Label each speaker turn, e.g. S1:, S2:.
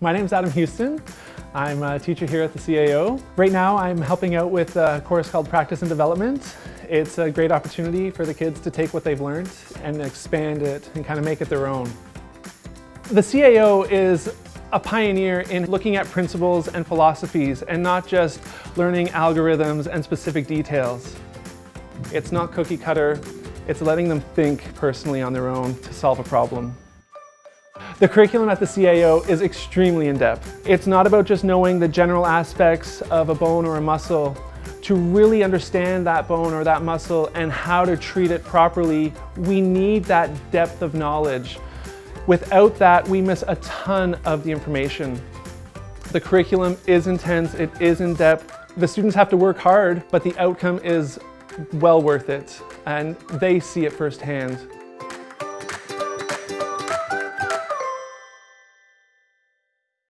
S1: My name is Adam Houston. I'm a teacher here at the CAO. Right now I'm helping out with a course called Practice and Development. It's a great opportunity for the kids to take what they've learned and expand it and kind of make it their own. The CAO is a pioneer in looking at principles and philosophies and not just learning algorithms and specific details. It's not cookie cutter, it's letting them think personally on their own to solve a problem. The curriculum at the CAO is extremely in-depth. It's not about just knowing the general aspects of a bone or a muscle. To really understand that bone or that muscle and how to treat it properly, we need that depth of knowledge. Without that, we miss a ton of the information. The curriculum is intense, it is in-depth. The students have to work hard, but the outcome is well worth it, and they see it firsthand.